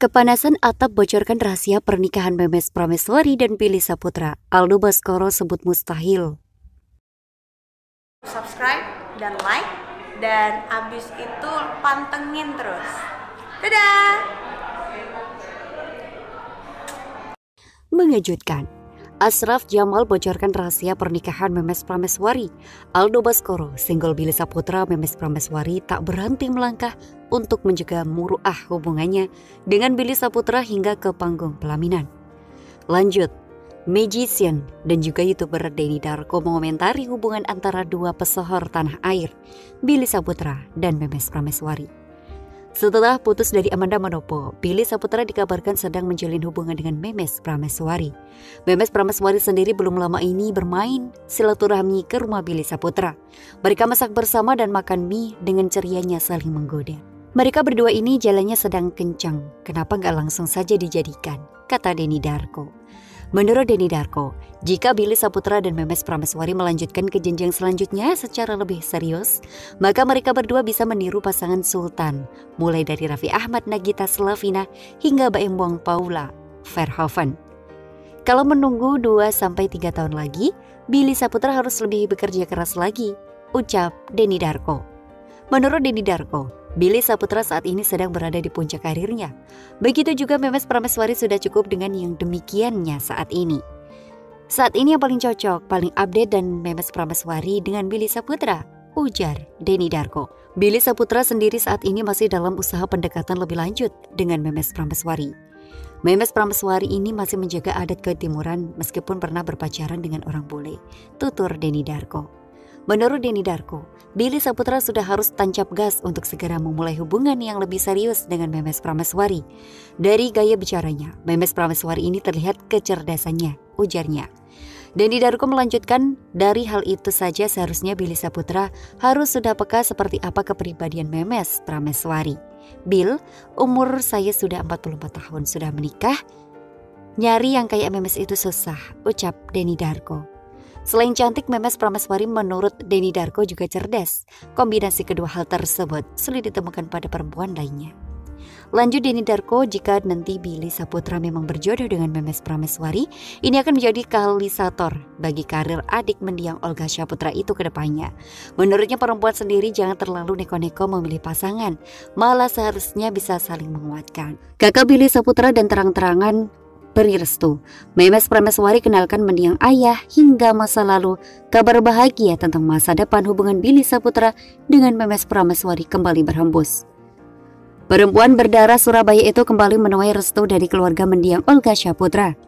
Kepanasan atap bocorkan rahasia pernikahan Memes Prameswari dan Billy Saputra. Aldo Baskoro sebut mustahil. Subscribe dan like dan abis itu pantengin terus. Dadah! Mengejutkan. Asraf Jamal bocorkan rahasia pernikahan Memes Prameswari. Aldo Baskoro, single Billy Saputra Memes Prameswari tak berhenti melangkah untuk menjaga muruah hubungannya dengan Billy Saputra hingga ke panggung pelaminan. Lanjut, magician dan juga youtuber Denny Darko mengomentari hubungan antara dua pesohor tanah air, Billy Saputra dan Memes Prameswari. Setelah putus dari Amanda Manopo, Billy Saputra dikabarkan sedang menjalin hubungan dengan Memes Prameswari. Memes Prameswari sendiri belum lama ini bermain silaturahmi ke rumah Billy Saputra. Mereka masak bersama dan makan mie dengan cerianya saling menggoda. Mereka berdua ini jalannya sedang kencang, kenapa nggak langsung saja dijadikan, kata Denny Darko. Menurut Denny Darko, jika Billy Saputra dan Memes Prameswari melanjutkan ke jenjang selanjutnya secara lebih serius, maka mereka berdua bisa meniru pasangan Sultan, mulai dari Raffi Ahmad Nagita Slavina hingga Baim Wong Paula Verhoeven. Kalau menunggu 2-3 tahun lagi, Billy Saputra harus lebih bekerja keras lagi, ucap Denny Darko. Menurut Denny Darko, Billy Saputra saat ini sedang berada di puncak karirnya. Begitu juga Memes Prameswari sudah cukup dengan yang demikiannya saat ini. Saat ini yang paling cocok, paling update dan Memes Prameswari dengan Billy Saputra, ujar Denny Darko. Billy Saputra sendiri saat ini masih dalam usaha pendekatan lebih lanjut dengan Memes Prameswari. Memes Prameswari ini masih menjaga adat ketimuran meskipun pernah berpacaran dengan orang bule, tutur Denny Darko. Menurut Denny Darko, Billy Saputra sudah harus tancap gas untuk segera memulai hubungan yang lebih serius dengan Memes Prameswari. Dari gaya bicaranya, Memes Prameswari ini terlihat kecerdasannya, ujarnya. Denny Darko melanjutkan, dari hal itu saja seharusnya Billy Saputra harus sudah peka seperti apa kepribadian Memes Prameswari. Bill, umur saya sudah 44 tahun, sudah menikah. Nyari yang kayak Memes itu susah, ucap Denny Darko. Selain cantik, Memes Prameswari menurut Denny Darko juga cerdas. Kombinasi kedua hal tersebut sulit ditemukan pada perempuan lainnya. Lanjut Denny Darko, jika nanti Billy Saputra memang berjodoh dengan Memes Prameswari, ini akan menjadi kalisator bagi karir adik mendiang Olga Saputra itu ke depannya. Menurutnya perempuan sendiri jangan terlalu neko-neko memilih pasangan, malah seharusnya bisa saling menguatkan. Kakak Billy Saputra dan terang-terangan beri restu. Memes Prameswari kenalkan mendiang ayah hingga masa lalu. Kabar bahagia tentang masa depan hubungan Billy Saputra dengan Memes Prameswari kembali berhembus. Perempuan berdarah Surabaya itu kembali menuai restu dari keluarga mendiang Olga Saputra.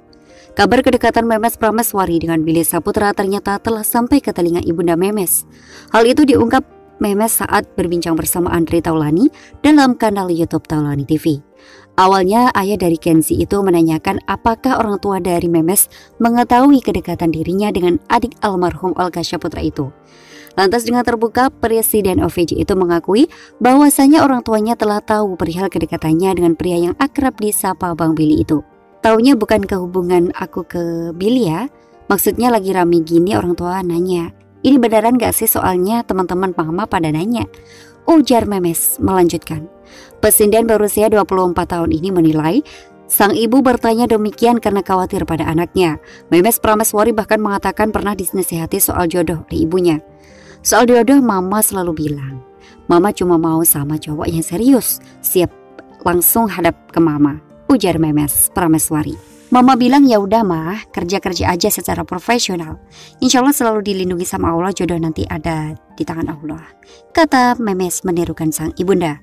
Kabar kedekatan Memes Prameswari dengan Billy Saputra ternyata telah sampai ke telinga ibunda Memes. Hal itu diungkap Memes saat berbincang bersama Andre Taulani dalam kanal YouTube Taulani TV. Awalnya ayah dari Kenzi itu menanyakan apakah orang tua dari Memes mengetahui kedekatan dirinya dengan adik almarhum Olga Syaputra itu. Lantas dengan terbuka, Presiden OVJ itu mengakui bahwasanya orang tuanya telah tahu perihal kedekatannya dengan pria yang akrab disapa Bang Billy itu. Taunya bukan kehubungan aku ke Billy ya, maksudnya lagi rame gini orang tua nanya, ini beneran gak sih soalnya teman-teman Pahma pada nanya. Ujar Memes melanjutkan. Presiden berusia 24 tahun ini menilai Sang ibu bertanya demikian karena khawatir pada anaknya. Memes Prameswari bahkan mengatakan pernah dinasihati soal jodoh di ibunya. Soal jodoh mama selalu bilang, mama cuma mau sama cowok yang serius, siap langsung hadap ke mama, ujar Memes Prameswari. Mama bilang ya udah mah kerja-kerja aja secara profesional. Insya Allah selalu dilindungi sama Allah jodoh nanti ada di tangan Allah. Kata Memes menirukan sang ibunda.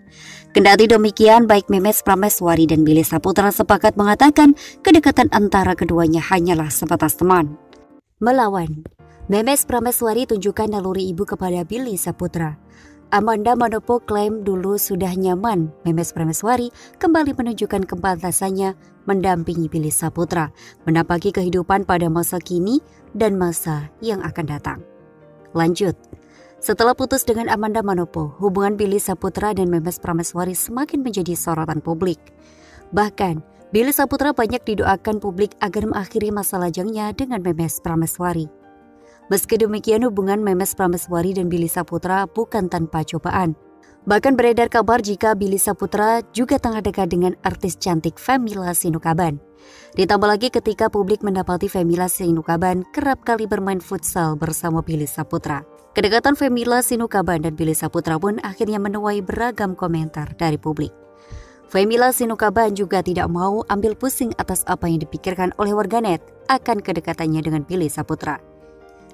Kendati demikian baik Memes Prameswari dan Billy Saputra sepakat mengatakan kedekatan antara keduanya hanyalah sebatas teman. Melawan Memes Prameswari tunjukkan naluri ibu kepada Billy Saputra. Amanda Manopo klaim dulu sudah nyaman Memes Prameswari kembali menunjukkan kepantasannya mendampingi Billy Saputra menapaki kehidupan pada masa kini dan masa yang akan datang. Lanjut, setelah putus dengan Amanda Manopo, hubungan Billy Saputra dan Memes Prameswari semakin menjadi sorotan publik. Bahkan, Billy Saputra banyak didoakan publik agar mengakhiri masa lajangnya dengan Memes Prameswari. Meski demikian hubungan Memes Prameswari dan Billy Saputra bukan tanpa cobaan. Bahkan beredar kabar jika Billy Saputra juga tengah dekat dengan artis cantik Femila Sinukaban. Ditambah lagi ketika publik mendapati Femila Sinukaban kerap kali bermain futsal bersama Billy Saputra. Kedekatan Femila Sinukaban dan Billy Saputra pun akhirnya menuai beragam komentar dari publik. Femila Sinukaban juga tidak mau ambil pusing atas apa yang dipikirkan oleh warganet akan kedekatannya dengan Billy Saputra.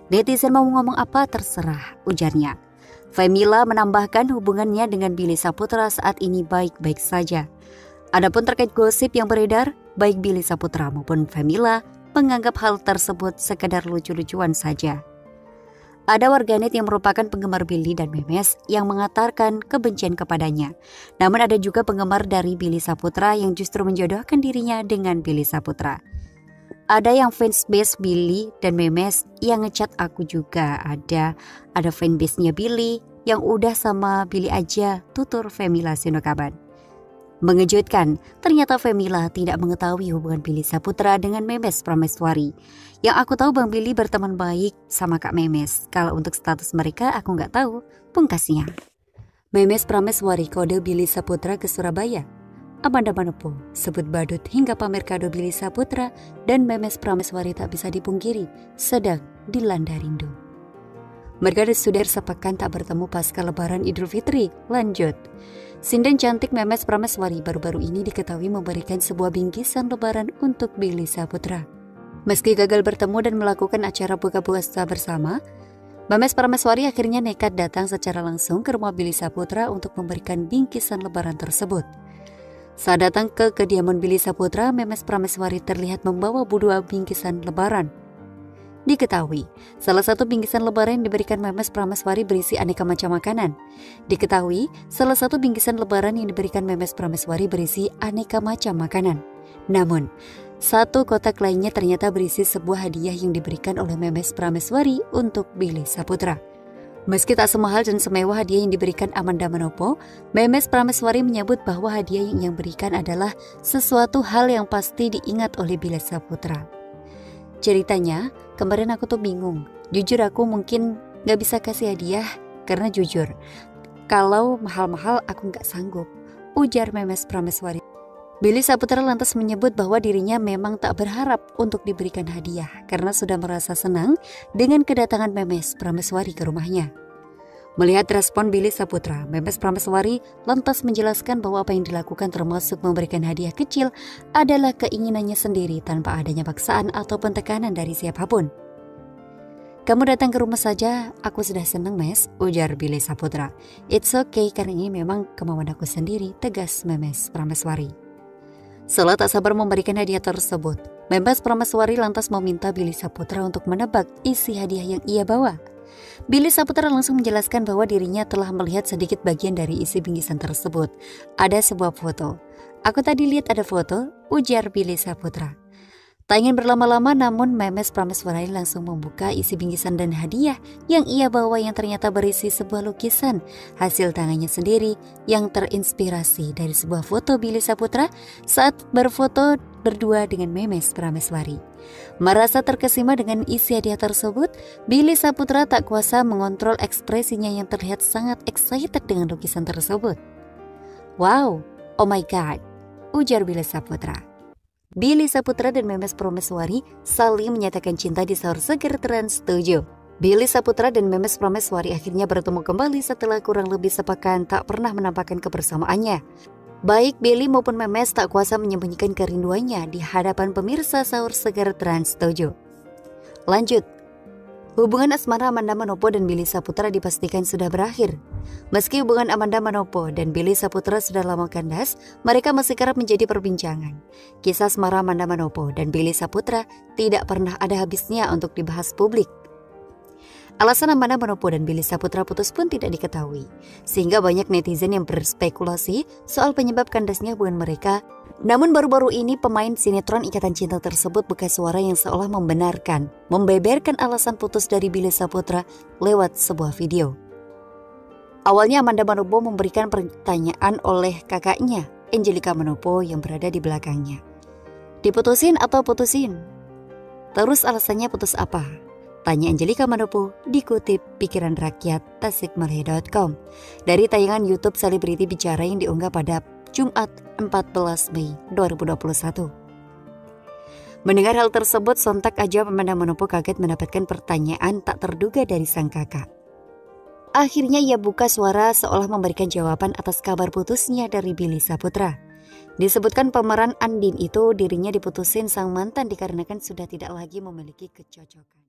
Netizen mau ngomong apa terserah, ujarnya. Femila menambahkan hubungannya dengan Billy Saputra saat ini baik-baik saja. Adapun terkait gosip yang beredar, baik Billy Saputra maupun Femila menganggap hal tersebut sekedar lucu-lucuan saja. Ada warganet yang merupakan penggemar Billy dan Memes yang mengatakan kebencian kepadanya. Namun ada juga penggemar dari Billy Saputra yang justru menjodohkan dirinya dengan Billy Saputra. Ada yang fans base Billy dan Memes yang ngecat aku juga ada. Ada fanbase-nya Billy yang udah sama Billy aja tutur Femila Sinokaban. Mengejutkan, ternyata Femila tidak mengetahui hubungan Billy Saputra dengan Memes Prameswari. Yang aku tahu Bang Billy berteman baik sama Kak Memes. Kalau untuk status mereka aku nggak tahu, pungkasnya. Memes Prameswari kode Billy Saputra ke Surabaya. Amanda Manopo sebut badut hingga pamer kado Billy Saputra dan Memes Prameswari tak bisa dipungkiri sedang dilanda rindu. Mereka sudah sepekan tak bertemu pasca lebaran Idul Fitri. Lanjut. Sinden cantik Memes Prameswari baru-baru ini diketahui memberikan sebuah bingkisan lebaran untuk Billy Saputra. Meski gagal bertemu dan melakukan acara buka puasa bersama, Memes Prameswari akhirnya nekat datang secara langsung ke rumah Billy Saputra untuk memberikan bingkisan lebaran tersebut. Saat datang ke kediaman Billy Saputra, Memes Prameswari terlihat membawa dua bingkisan lebaran. Diketahui, salah satu bingkisan lebaran yang diberikan Memes Prameswari berisi aneka macam makanan. Diketahui, salah satu bingkisan lebaran yang diberikan Memes Prameswari berisi aneka macam makanan. Namun, satu kotak lainnya ternyata berisi sebuah hadiah yang diberikan oleh Memes Prameswari untuk Billy Saputra. Meski tak semahal dan semewah hadiah yang diberikan Amanda Manopo, Memes Prameswari menyebut bahwa hadiah yang yang berikan adalah sesuatu hal yang pasti diingat oleh Billy Saputra. Ceritanya, kemarin aku tuh bingung. Jujur aku mungkin gak bisa kasih hadiah karena jujur. Kalau mahal-mahal aku gak sanggup. Ujar Memes Prameswari. Billy Saputra lantas menyebut bahwa dirinya memang tak berharap untuk diberikan hadiah karena sudah merasa senang dengan kedatangan Memes Prameswari ke rumahnya. Melihat respon Billy Saputra, Memes Prameswari lantas menjelaskan bahwa apa yang dilakukan termasuk memberikan hadiah kecil adalah keinginannya sendiri tanpa adanya paksaan ataupun tekanan dari siapa pun. Kamu datang ke rumah saja, aku sudah senang mes, ujar Billy Saputra. It's okay karena ini memang kemauan aku sendiri, tegas Memes Prameswari. Setelah tak sabar memberikan hadiah tersebut, Memes Prameswari lantas meminta Billy Saputra untuk menebak isi hadiah yang ia bawa. Billy Saputra langsung menjelaskan bahwa dirinya telah melihat sedikit bagian dari isi bingkisan tersebut. Ada sebuah foto. Aku tadi lihat ada foto, ujar Billy Saputra. Tak ingin berlama-lama namun Memes Prameswari langsung membuka isi bingkisan dan hadiah yang ia bawa yang ternyata berisi sebuah lukisan hasil tangannya sendiri yang terinspirasi dari sebuah foto Billy Saputra saat berfoto berdua dengan Memes Prameswari. Merasa terkesima dengan isi hadiah tersebut, Billy Saputra tak kuasa mengontrol ekspresinya yang terlihat sangat excited dengan lukisan tersebut. Wow, oh my god, ujar Billy Saputra. Billy Saputra dan Memes Promeswari saling menyatakan cinta di sahur seger Trans 7. Billy Saputra dan Memes Promeswari akhirnya bertemu kembali setelah kurang lebih sepekan tak pernah menampakkan kebersamaannya. Baik Billy maupun Memes tak kuasa menyembunyikan kerinduannya di hadapan pemirsa sahur seger Trans 7. Lanjut, Hubungan asmara Amanda Manopo dan Billy Saputra dipastikan sudah berakhir. Meski hubungan Amanda Manopo dan Billy Saputra sudah lama kandas, mereka masih kerap menjadi perbincangan. Kisah asmara Amanda Manopo dan Billy Saputra tidak pernah ada habisnya untuk dibahas publik. Alasan Amanda Manopo dan Billy Saputra putus pun tidak diketahui, sehingga banyak netizen yang berspekulasi soal penyebab kandasnya hubungan mereka namun baru-baru ini pemain sinetron Ikatan Cinta tersebut bekas suara yang seolah membenarkan, membeberkan alasan putus dari Billy Saputra lewat sebuah video. Awalnya Amanda Manopo memberikan pertanyaan oleh kakaknya, Angelica Manopo yang berada di belakangnya. Diputusin atau putusin? Terus alasannya putus apa? Tanya Angelika Manopo dikutip pikiran rakyat tasikmalaya.com dari tayangan YouTube selebriti bicara yang diunggah pada Jumat 14 Mei 2021. Mendengar hal tersebut, sontak aja pemandang Manopo kaget mendapatkan pertanyaan tak terduga dari sang kakak. Akhirnya ia buka suara seolah memberikan jawaban atas kabar putusnya dari Billy Saputra. Disebutkan pemeran Andin itu dirinya diputusin sang mantan dikarenakan sudah tidak lagi memiliki kecocokan.